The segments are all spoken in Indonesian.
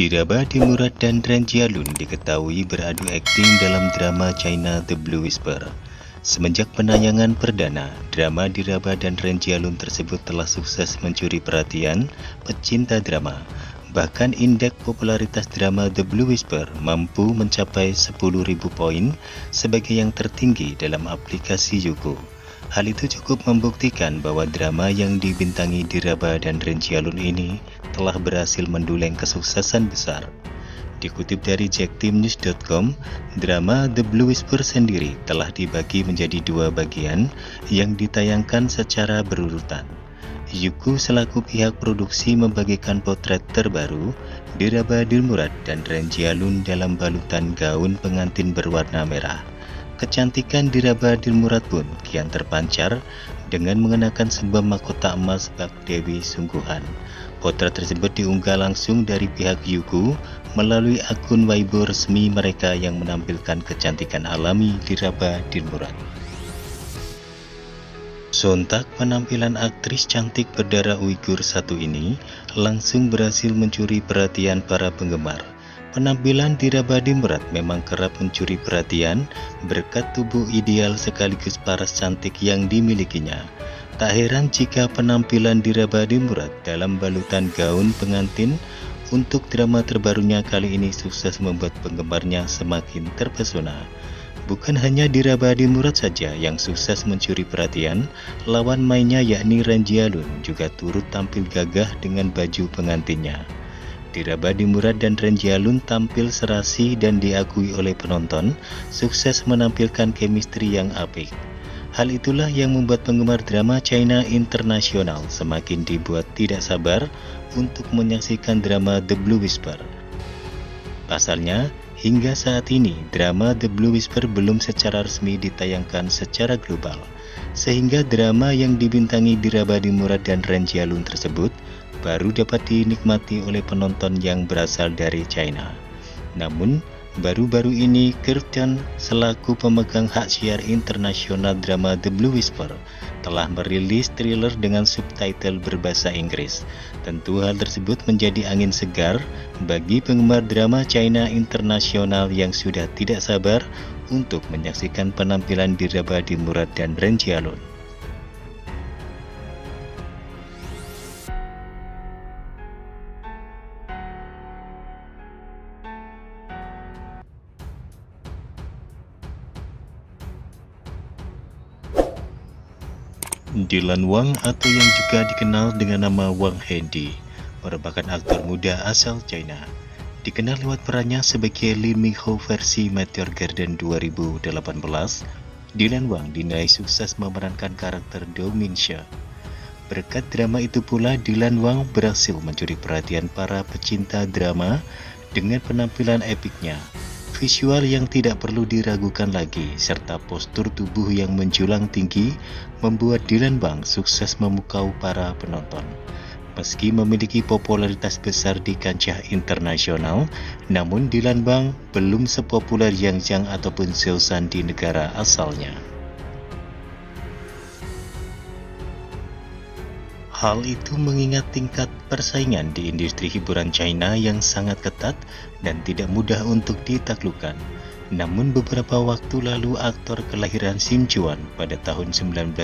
Diraba Dimurat dan Ren Jialun diketahui beradu akting dalam drama China The Blue Whisper. Semenjak penayangan perdana, drama Diraba dan Ren Jialun tersebut telah sukses mencuri perhatian pecinta drama. Bahkan indeks popularitas drama The Blue Whisper mampu mencapai 10.000 poin sebagai yang tertinggi dalam aplikasi Youku. Hal itu cukup membuktikan bahwa drama yang dibintangi Diraba dan Ren Jialun ini telah berhasil mendulang kesuksesan besar. Dikutip dari jackteamnews.com, drama The Blue Whisper sendiri telah dibagi menjadi dua bagian yang ditayangkan secara berurutan. Yuku selaku pihak produksi membagikan potret terbaru Diraba Dilmurad dan Ren Jialun dalam balutan gaun pengantin berwarna merah. Kecantikan Diraba Dilmurad pun kian terpancar dengan mengenakan sebuah mahkota emas bak Dewi Sungguhan. Potret tersebut diunggah langsung dari pihak Yuku melalui akun Weibo resmi mereka yang menampilkan kecantikan alami Diraba Dilmurad. Sontak penampilan aktris cantik berdarah Uighur satu ini langsung berhasil mencuri perhatian para penggemar. Penampilan Dirabadi Murat memang kerap mencuri perhatian berkat tubuh ideal sekaligus paras cantik yang dimilikinya. Tak heran jika penampilan Dirabadi Murat dalam balutan gaun pengantin untuk drama terbarunya kali ini sukses membuat penggemarnya semakin terpesona. Bukan hanya Dirabadi Murat saja yang sukses mencuri perhatian, lawan mainnya yakni Ranjialun juga turut tampil gagah dengan baju pengantinnya. Dirabadi Murad dan Renjialun tampil serasi dan diakui oleh penonton, sukses menampilkan chemistry yang apik. Hal itulah yang membuat penggemar drama China internasional semakin dibuat tidak sabar untuk menyaksikan drama The Blue Whisper. Pasalnya, hingga saat ini drama The Blue Whisper belum secara resmi ditayangkan secara global, sehingga drama yang dibintangi Dirabadi Murad dan Renjialun tersebut baru dapat dinikmati oleh penonton yang berasal dari China. Namun, baru-baru ini Kirtan selaku pemegang hak siar internasional drama The Blue Whisper telah merilis thriller dengan subtitle berbahasa Inggris. Tentu hal tersebut menjadi angin segar bagi penggemar drama China internasional yang sudah tidak sabar untuk menyaksikan penampilan Dirabadi Murad dan Ren Jialun. Dylan Wang atau yang juga dikenal dengan nama Wang Hendi merupakan aktor muda asal China. Dikenal lewat perannya sebagai Lee Min Ho versi Meteor Garden 2018, Dylan Wang dinilai sukses memerankan karakter Do Min Sha. Berkat drama itu pula Dylan Wang berhasil mencuri perhatian para pecinta drama dengan penampilan epiknya visual yang tidak perlu diragukan lagi, serta postur tubuh yang menjulang tinggi membuat Dylan Bang sukses memukau para penonton. Meski memiliki popularitas besar di kancah internasional, namun Dylan Bang belum sepopuler Yang Jiang ataupun Seosan di negara asalnya. Hal itu mengingat tingkat persaingan di industri hiburan China yang sangat ketat dan tidak mudah untuk ditaklukkan. Namun beberapa waktu lalu aktor kelahiran Chuan pada tahun 1998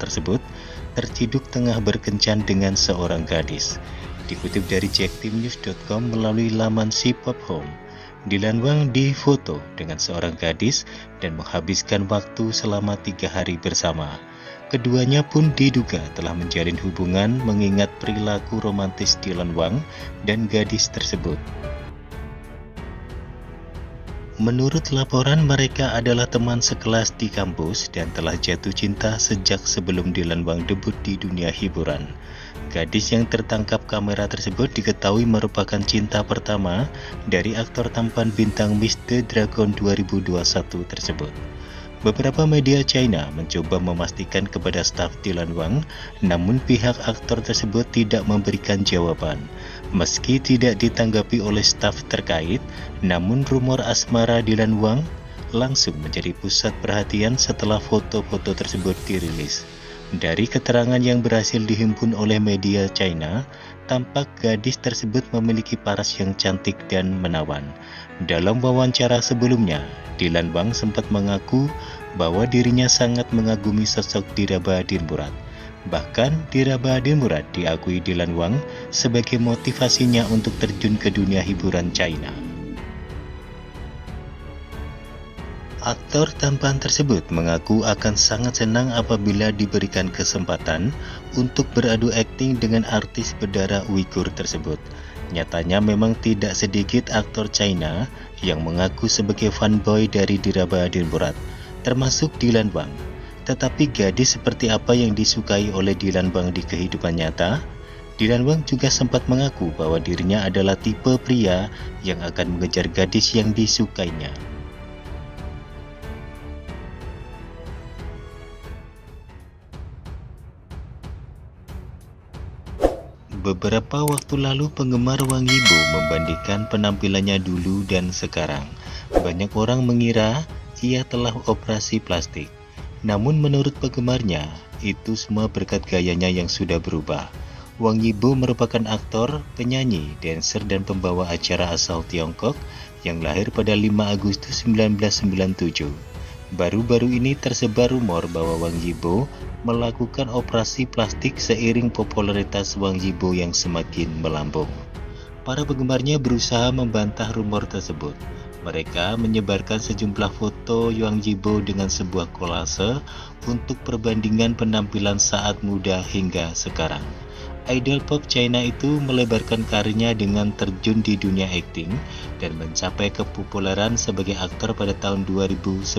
tersebut terciduk tengah berkencan dengan seorang gadis. Dikutip dari jackteamnews.com melalui laman si Pop Home, Dylan Wang difoto dengan seorang gadis dan menghabiskan waktu selama tiga hari bersama. Keduanya pun diduga telah menjalin hubungan mengingat perilaku romantis Dylan Wang dan gadis tersebut. Menurut laporan, mereka adalah teman sekelas di kampus dan telah jatuh cinta sejak sebelum Dylan Wang debut di dunia hiburan. Gadis yang tertangkap kamera tersebut diketahui merupakan cinta pertama dari aktor tampan bintang Miss The Dragon 2021 tersebut. Beberapa media China mencoba memastikan kepada staf Dylan Wang, namun pihak aktor tersebut tidak memberikan jawaban. Meski tidak ditanggapi oleh staf terkait, namun rumor asmara Dylan Wang langsung menjadi pusat perhatian setelah foto-foto tersebut dirilis. Dari keterangan yang berhasil dihimpun oleh media China, tampak gadis tersebut memiliki paras yang cantik dan menawan. Dalam wawancara sebelumnya, Dilan Wang sempat mengaku bahwa dirinya sangat mengagumi sosok Diraba Murad. Bahkan Diraba Murad diakui Dilan Wang sebagai motivasinya untuk terjun ke dunia hiburan China. Aktor tampan tersebut mengaku akan sangat senang apabila diberikan kesempatan untuk beradu akting dengan artis berdarah Uighur tersebut. Nyatanya memang tidak sedikit aktor China yang mengaku sebagai fanboy dari Diraba Dilmurat, termasuk Dylan Wang. Tetapi gadis seperti apa yang disukai oleh Dylan Wang di kehidupan nyata? Dylan Wang juga sempat mengaku bahwa dirinya adalah tipe pria yang akan mengejar gadis yang disukainya. Beberapa waktu lalu penggemar Wang Yibo membandingkan penampilannya dulu dan sekarang. Banyak orang mengira ia telah operasi plastik. Namun menurut penggemarnya, itu semua berkat gayanya yang sudah berubah. Wang Yibo merupakan aktor, penyanyi, dancer, dan pembawa acara asal Tiongkok yang lahir pada 5 Agustus 1997. Baru-baru ini tersebar rumor bahwa Wang Yibo melakukan operasi plastik seiring popularitas Wang Yibo yang semakin melambung. Para penggemarnya berusaha membantah rumor tersebut. Mereka menyebarkan sejumlah foto Wang Yibo dengan sebuah kolase untuk perbandingan penampilan saat muda hingga sekarang. Idol pop China itu melebarkan karirnya dengan terjun di dunia akting dan mencapai kepopuleran sebagai aktor pada tahun 2019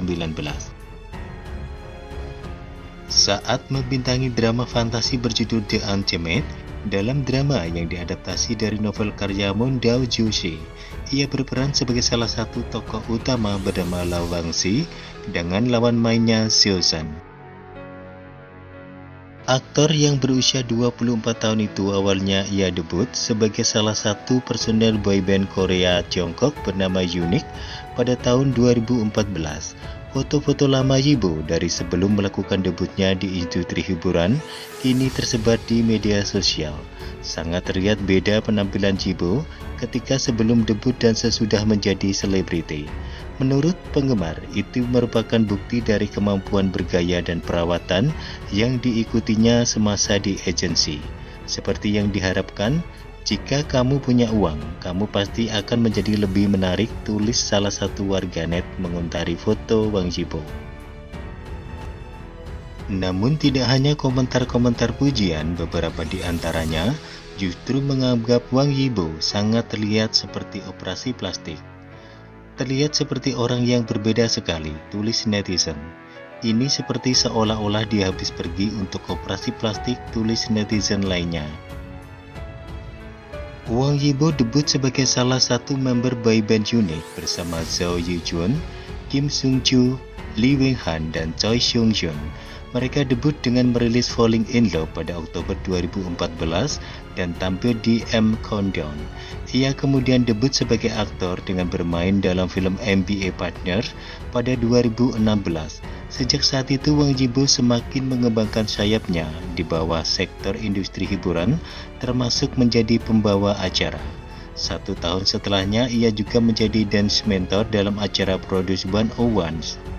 saat membintangi drama fantasi berjudul The Untamed, dalam drama yang diadaptasi dari novel karya Moon Dao Jushi, ia berperan sebagai salah satu tokoh utama bernama Lao Wangxi dengan lawan mainnya Xiao Aktor yang berusia 24 tahun itu awalnya ia debut sebagai salah satu personel boyband Korea Tiongkok bernama Unique pada tahun 2014 Foto-foto lama Yibo dari sebelum melakukan debutnya di industri hiburan kini tersebar di media sosial. Sangat terlihat beda penampilan Yibo ketika sebelum debut dan sesudah menjadi selebriti. Menurut penggemar, itu merupakan bukti dari kemampuan bergaya dan perawatan yang diikutinya semasa di agensi. Seperti yang diharapkan, jika kamu punya uang, kamu pasti akan menjadi lebih menarik tulis salah satu warganet menguntari foto Wang Jibo. Namun tidak hanya komentar-komentar pujian, beberapa di antaranya justru menganggap Wang Yibo sangat terlihat seperti operasi plastik. Terlihat seperti orang yang berbeda sekali, tulis netizen. Ini seperti seolah-olah dia habis pergi untuk operasi plastik, tulis netizen lainnya. Wang Yibo debut sebagai salah satu member boyband unit bersama Zhao Yijun, Kim Sung Ju, Lee Wing Han, dan Choi Seung Jun. Mereka debut dengan merilis Falling in Love pada Oktober 2014 dan tampil di M Countdown. Ia kemudian debut sebagai aktor dengan bermain dalam film MBA Partner pada 2016. Sejak saat itu Wang Jibo semakin mengembangkan sayapnya di bawah sektor industri hiburan termasuk menjadi pembawa acara. Satu tahun setelahnya ia juga menjadi dance mentor dalam acara Produce 101